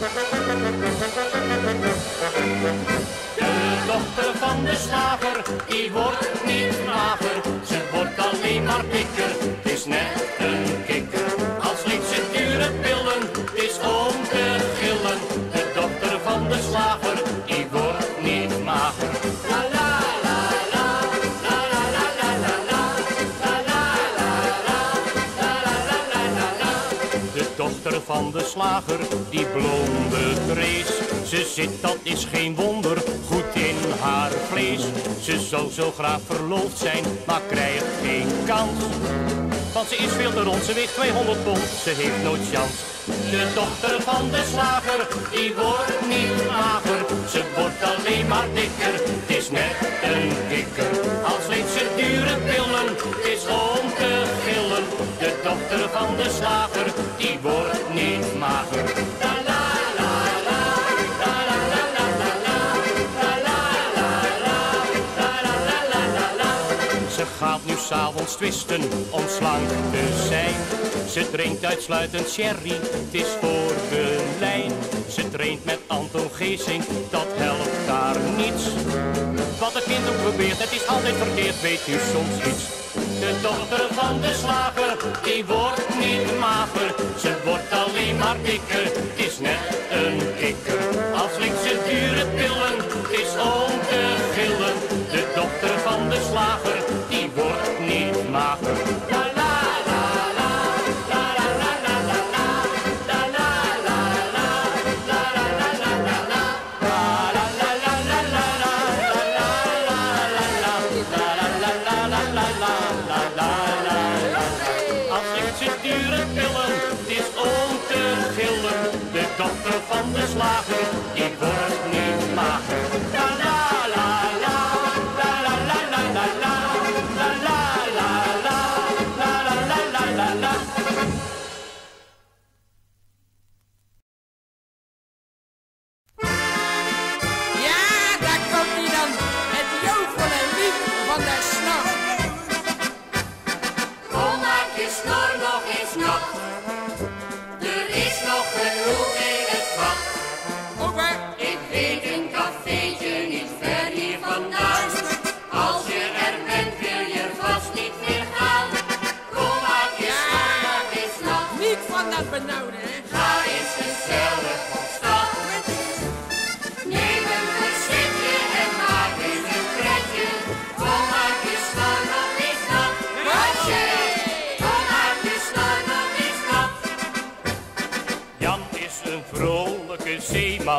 De dochter van de slager, die wordt niet mager, ze wordt alleen maar dikker. Het is net de slager, die blonde Trees. Ze zit, dat is geen wonder, goed in haar vlees. Ze zou zo graag verloofd zijn, maar krijgt geen kans. Want ze is veel te rond, ze weegt 200 pond, ze heeft nooit kans. De dochter van de slager, die wordt niet mager. Ze wordt alleen maar dikker, het is net een kikker. Als leent ze dure pillen, het is om te gillen. De dochter van de slager, s'avonds twisten om slank te zijn. Ze drinkt uitsluitend sherry, het is voor de lijn. Ze traint met Anton Geesing, dat helpt daar niets. Wat het kind ook probeert, het is altijd verkeerd, weet u soms iets. De dochter van de slager, die wordt niet mager. Ze wordt alleen maar dikker, het is net een kikker. Als links ze dure pillen, het is om te gillen. De dochter van de slager, la. Als ik dure pillen, is om te gillen. De dochter van de slager,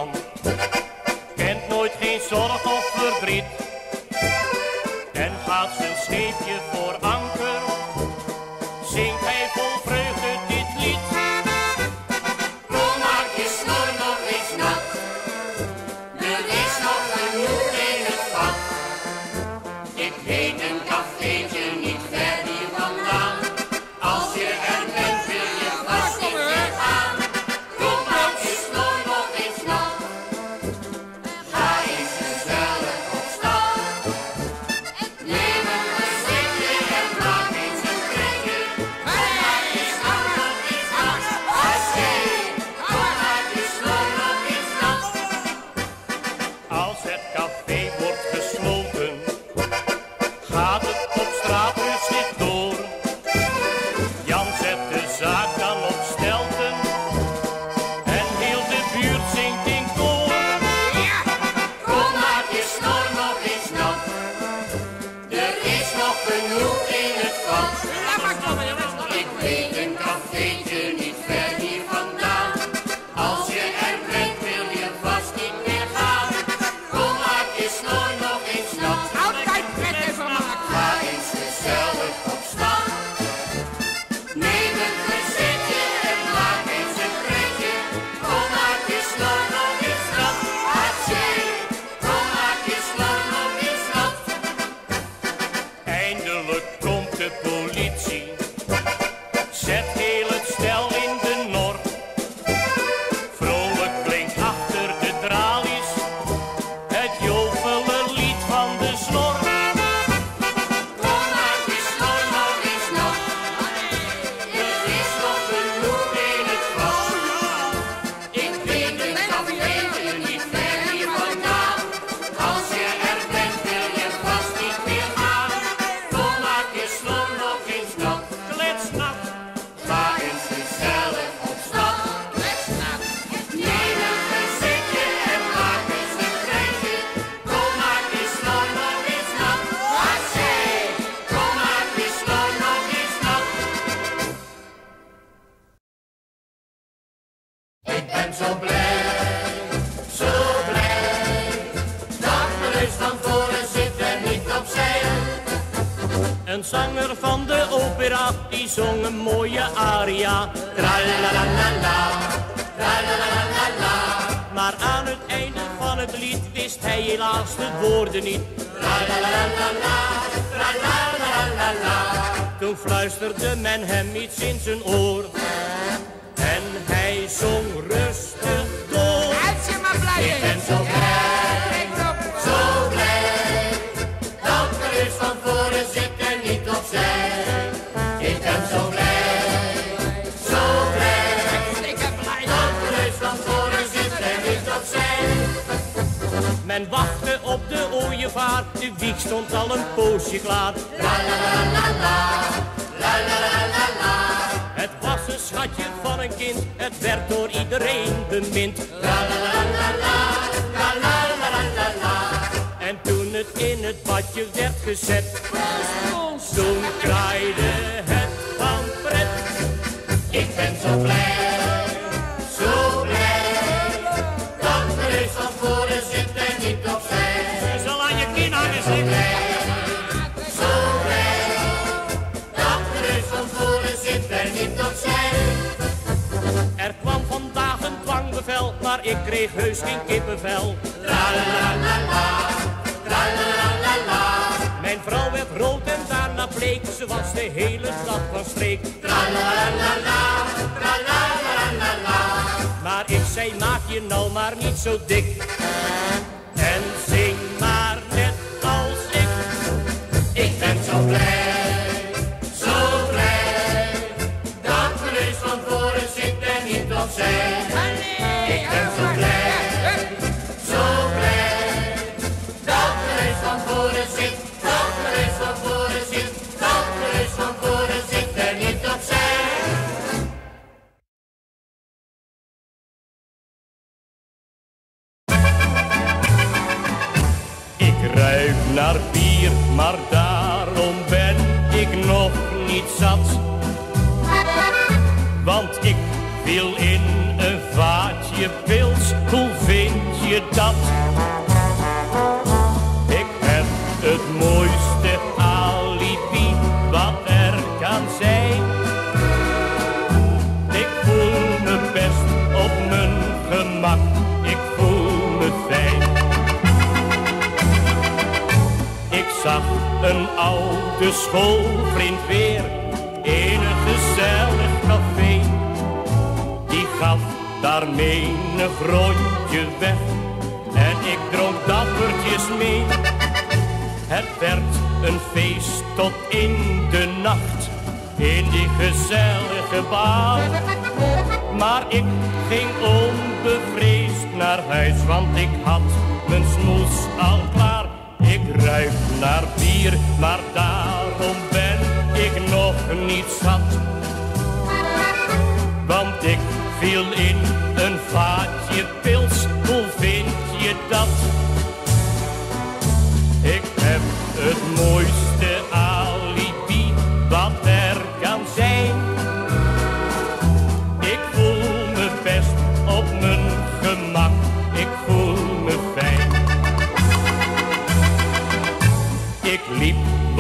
long. Een zanger van de opera, die zong een mooie aria. Tralalalala, tralalalala. Maar aan het einde van het lied wist hij helaas de woorden niet. Tralalalala, tralalalala. Toen fluisterde men hem iets in zijn oor. En hij zong rustig door. Uit maar blij. Ik ben zo blij, Men wachtte op de ooievaar, de wieg stond al een poosje klaar. Het was een schatje van een kind, het werd door iedereen bemind. En toen het in het badje werd gezet, toen kraaide het van pret. Ik ben zo blij, maar ik kreeg heus geen kippenvel. Mijn vrouw werd rood en daarna bleek, ze was de hele dag van streek. Maar ik zei, maak je nou maar niet zo dik. En zing maar net als ik. Ik ben zo blij, een oude schoolvriend weer in een gezellig café. Die gaf daar menig rondje weg en ik dronk dappertjes mee. Het werd een feest tot in de nacht in die gezellige bar. Maar ik ging onbevreesd naar huis, want ik had mijn smoes al klaar. Ik ruik naar bier, maar daarom ben ik nog niet zat. Want ik viel in een vaatje pils, hoe vind je dat? Ik heb het mooiste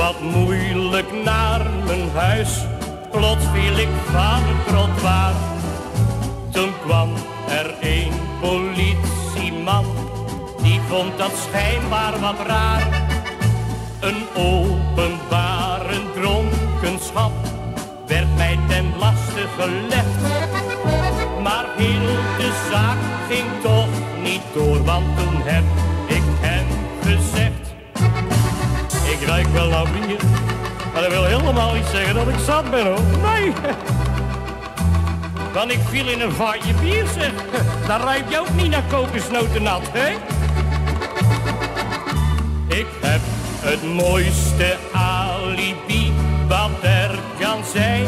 wat moeilijk naar mijn huis, plots viel ik van het trottoir. Toen kwam er een politieman, die vond dat schijnbaar wat raar. Een openbare dronkenschap werd mij ten laste gelegd. Maar heel de zaak ging toch niet door, want toen heb ik hem gezegd. Ik ruik wel naar bier, maar dat wil helemaal niet zeggen dat ik zat ben hoor. Nee. Want ik viel in een vaatje bier zeg. Dan ruik je ook niet naar kokosnotennat, hè? Ik heb het mooiste alibi wat er kan zijn.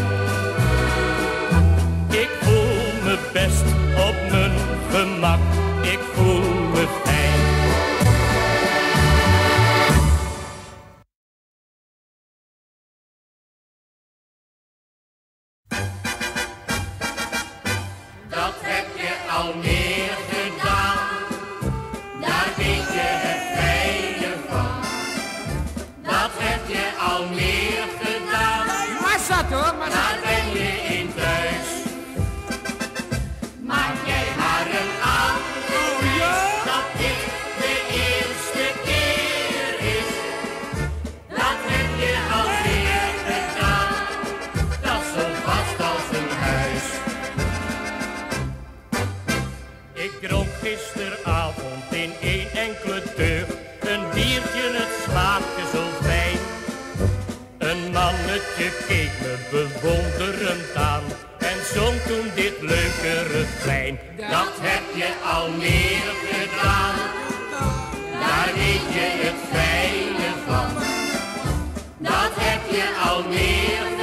Ik voel me best Je keek me bewonderend aan en zong toen dit leuke refrein. Dat heb je al meer gedaan, daar weet je het fijne van. Dat heb je al meer gedaan.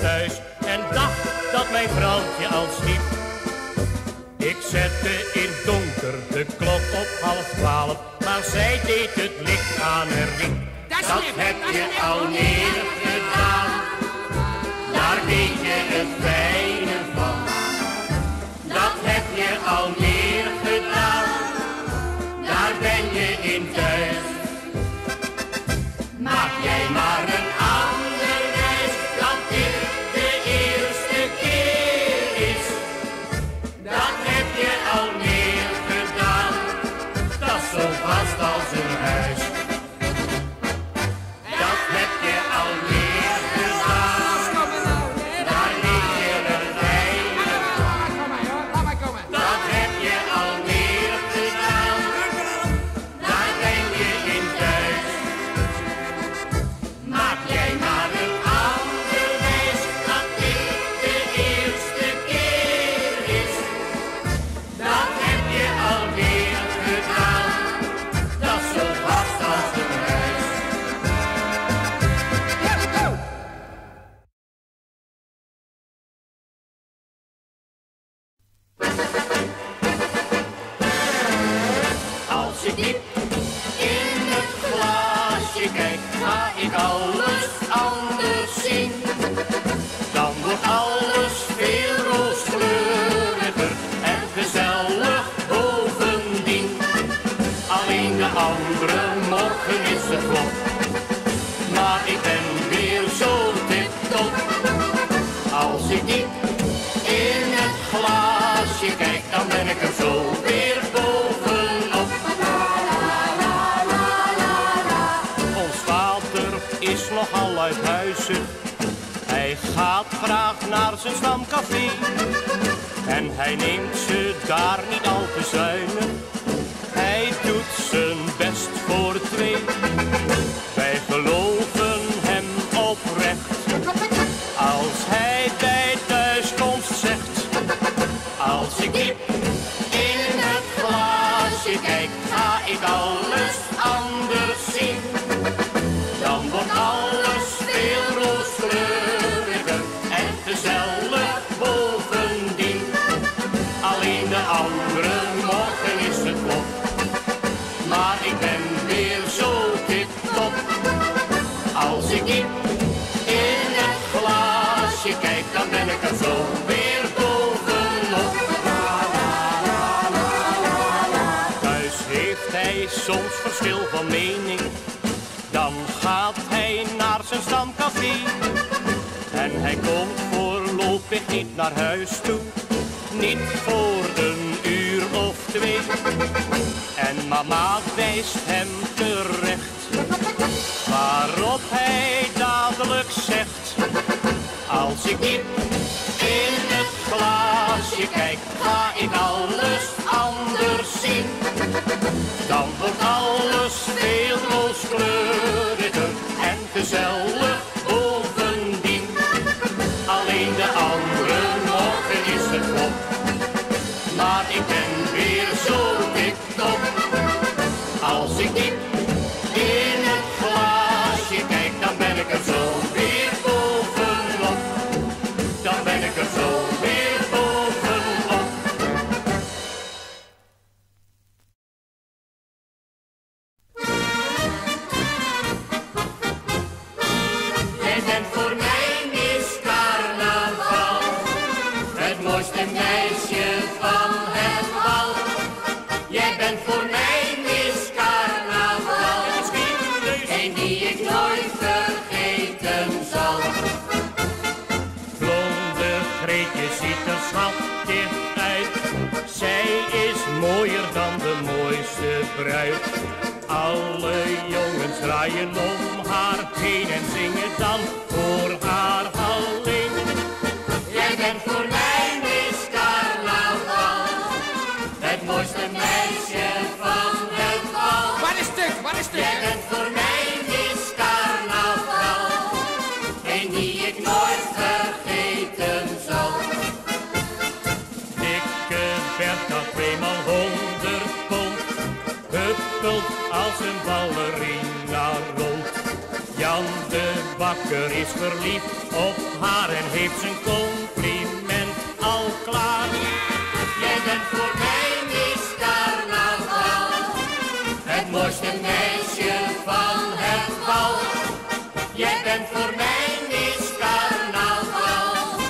thuis en dacht dat mijn vrouwtje al sliep. Ik zette in donker de klok op half twaalf, maar zij deed het licht aan en riep. Dat, heb je al neergedaan, daar deed je het bij. verschil van mening. Dan gaat hij naar zijn stamcafé. En hij komt voorlopig niet naar huis toe. Niet voor een uur of twee. En mama wijst hem terecht. Waarop hij dadelijk zegt. Als ik diep in het glaasje kijk, ga ik alles anders dan wordt alles veel rooskleuriger en gezellig. Alle jongens draaien om haar heen en zingen dan voor haar alleen. Jij bent voor mij Miss Carnaval, het mooiste meisje van het bal. Waar is stuk? Waar is stuk? Als een ballerina rond. Jan de bakker is verliefd op haar en heeft zijn compliment al klaar. Jij bent voor mij Miss Carnaval, het mooiste meisje van het bal. Jij bent voor mij Miss Carnaval,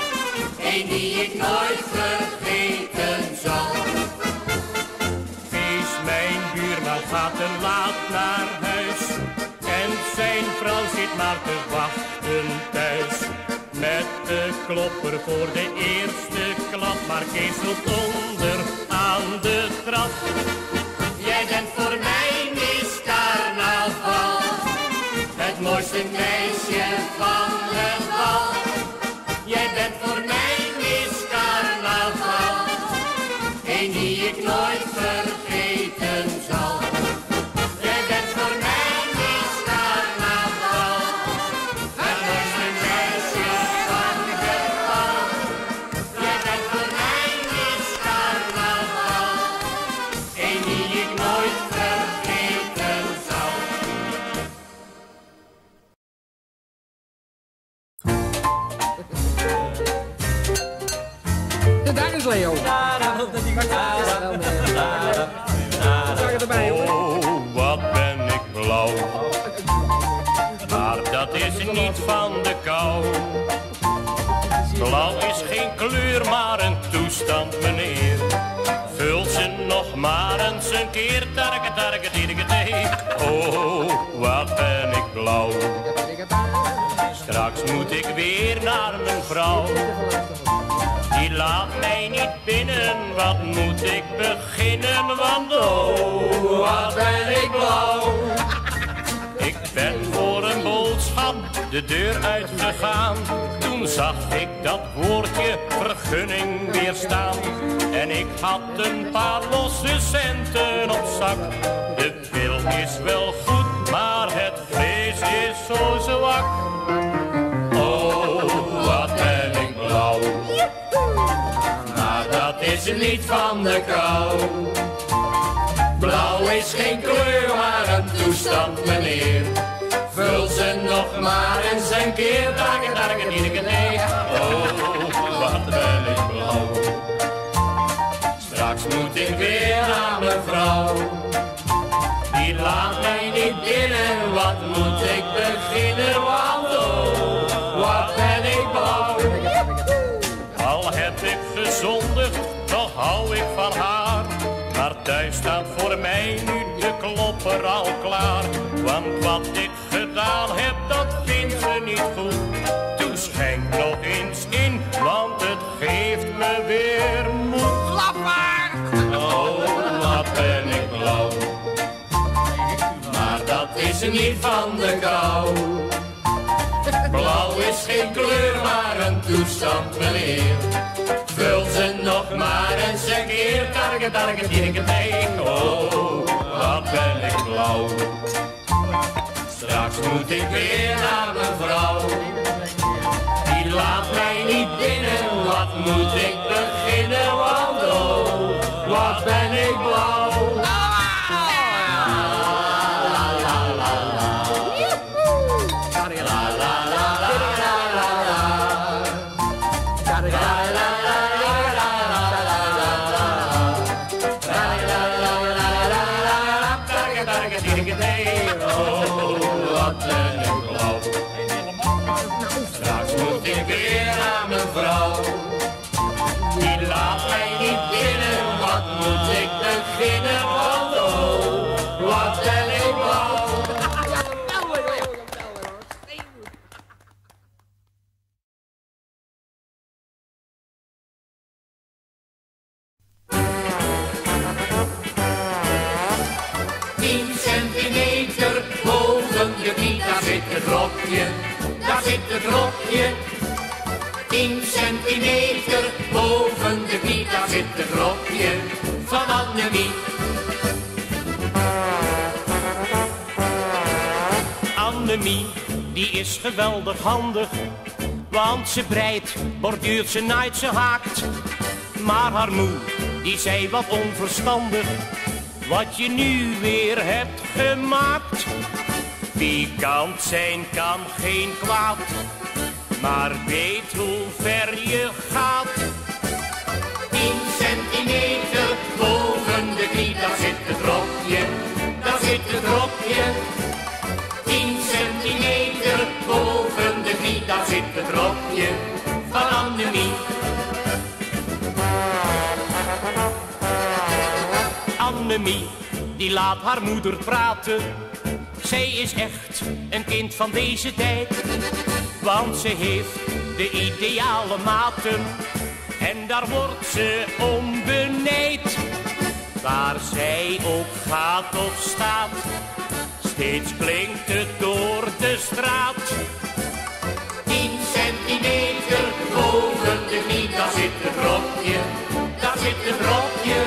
een die ik nooit vergeten zal. Kees, mijn buurman, gaat te klopper voor de eerste klap. Maar Kees loopt onder aan de trap. Jij bent voor mij Miss Carnaval, het mooiste meisje van het bal. Jij bent voor mij Miss Carnaval, een die ik nooit vergeten zal. Die laat mij niet binnen, wat moet ik beginnen? Want oh, wat ben ik blauw. Ik ben voor een boodschap de deur uitgegaan. Toen zag ik dat woordje vergunning weer staan. En ik had een paar losse centen op zak. De pil is wel goed, maar het vlees is zo zwak. Is niet van de kou. Blauw is geen kleur, maar een toestand, meneer. Vul ze nog maar eens een keer, dagen, dagen, iedere nee. Oh, wat ben ik blauw. Straks moet ik weer naar mijn vrouw. Die laat mij niet binnen, wat moet ik beginnen? Klaar. Want wat ik gedaan heb, dat vindt ze niet goed. Toen schenk nog eens in, want het geeft me weer moed. Lappaar! Oh, wat ben ik blauw. Maar dat is niet van de kou. Blauw is geen kleur, maar een toestand, meneer. Vul ze nog maar eens een keer, targe, targe, tierke, nee. Oh, wat ben ik blauw. Straks moet ik weer naar mijn vrouw. Die laat mij niet binnen, wat moet ik beginnen? Want oh, wat geweldig handig. Want ze breidt, borduurt, ze naait, ze haakt. Maar haar moe, die zei wat onverstandig. Wat je nu weer hebt gemaakt. Wie kan zijn, kan geen kwaad. Maar weet hoe ver je gaat. 10 centimeter boven de knie, daar zit het dropje, daar zit het dropje. Zit het dropje van Annemie. Annemie, die laat haar moeder praten. Zij is echt een kind van deze tijd. Want ze heeft de ideale maten. En daar wordt ze om benijd. Waar zij ook gaat of staat. Steeds klinkt het door de straat meter boven de knie, daar zit een brokje, daar zit een brokje.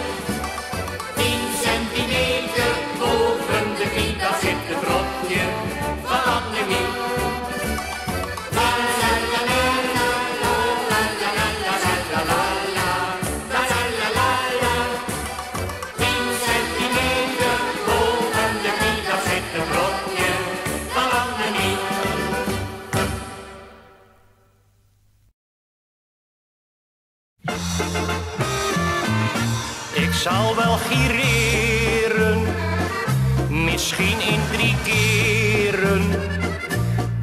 In drie keren.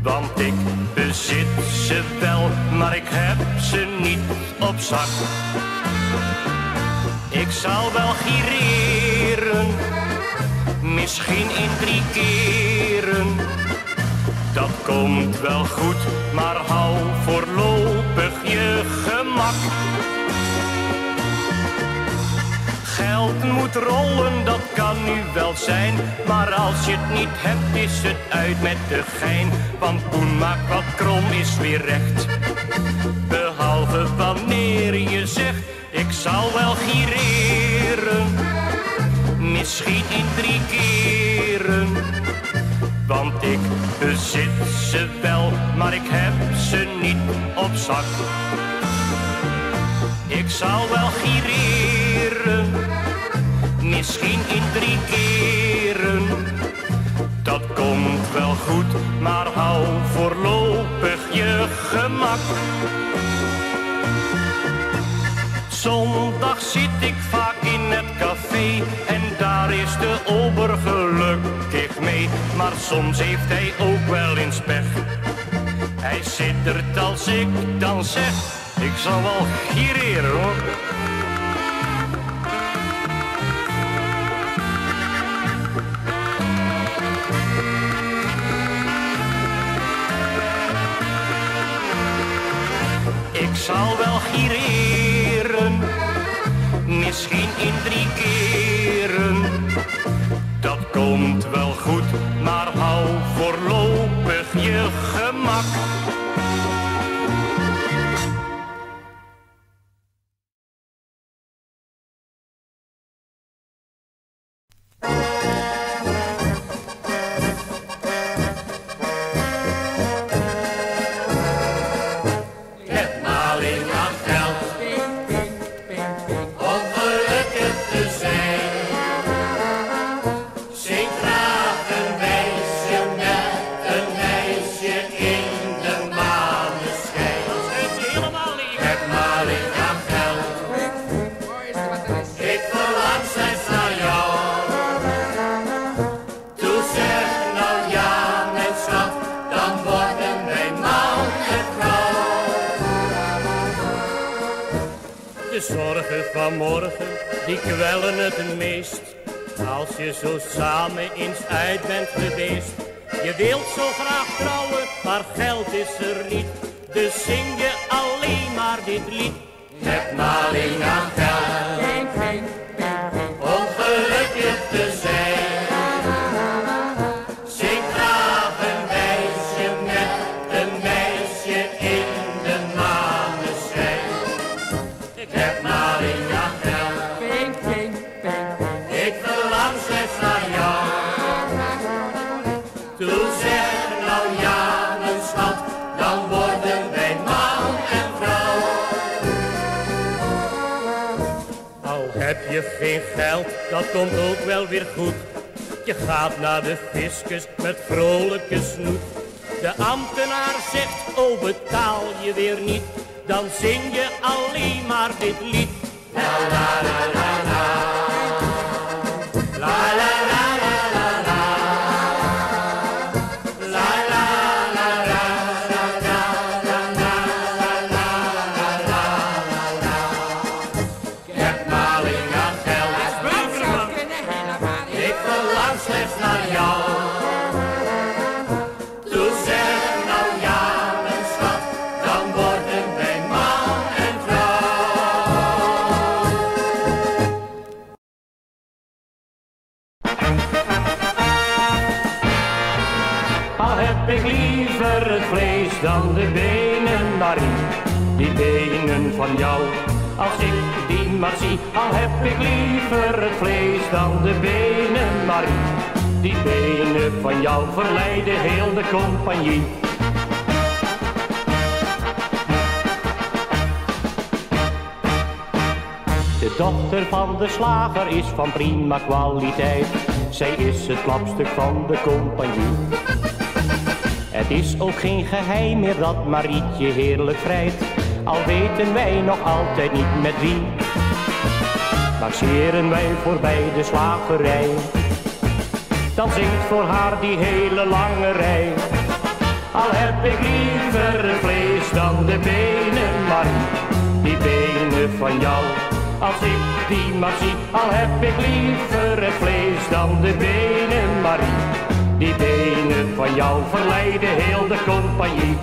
Want ik bezit ze wel, maar ik heb ze niet op zak. Ik zal wel gireren, misschien in drie keren. Dat komt wel goed, maar hou voorlopig Geld moet rollen, dat kan nu wel zijn. Maar als je het niet hebt, is het uit met de gein. Want Poen maakt wat krom, is weer recht. Behalve wanneer je zegt, ik zal wel gireren. Misschien in drie keren. Want ik bezit ze wel, maar ik heb ze niet op zak. Ik zal wel gireren, misschien in drie keren. Dat komt wel goed, maar hou voorlopig je gemak. Zondag zit ik vaak in het café en daar is de ober gelukkig mee. Maar soms heeft hij ook wel eens pech. Hij zittert als ik dan zeg, ik zal wel gireren hoor. In Je wilt zo graag trouwen, maar geld is er niet. Dus zing je alleen maar dit lied. Het maling je geen geld, dat komt ook wel weer goed. Je gaat naar de fiscus met vrolijke snoet. De ambtenaar zegt, oh betaal je weer niet. Dan zing je alleen maar dit lied. La la la la la. De compagnie. De dochter van de slager is van prima kwaliteit. Zij is het klapstuk van de compagnie. Het is ook geen geheim meer dat Marietje heerlijk vrijt. Al weten wij nog altijd niet met wie. Marcheren wij voorbij de slagerij. Dan zingt voor haar die hele lange rij. Al heb ik liever het vlees dan de benen, Marie. Die benen van jou, als ik die maar zie. Al heb ik liever het vlees dan de benen, Marie. Die benen van jou verleiden heel de compagnie.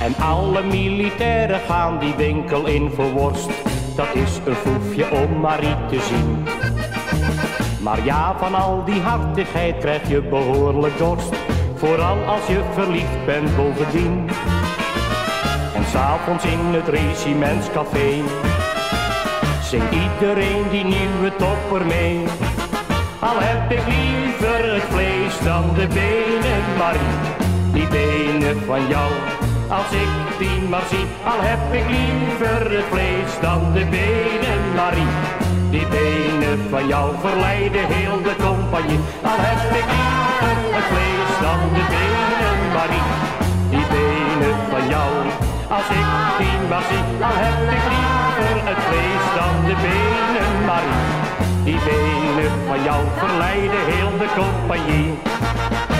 En alle militairen gaan die winkel in voor worst. Dat is een foefje om Marie te zien. Maar ja, van al die hartigheid krijg je behoorlijk dorst. Vooral als je verliefd bent bovendien. En s'avonds in het regimentscafé zingt iedereen die nieuwe topper mee. Al heb ik liever het vlees dan de benen, Marie. Die benen van jou, als ik die maar zie. Al heb ik liever het vlees dan de benen, Marie. Die benen van jou verleiden heel de compagnie. Al heb ik liever het vlees dan de benen, Marie. Die benen van jou, als ik die maar zie. Al heb ik liever het vlees dan de benen, Marie. Die benen van jou verleiden heel de compagnie.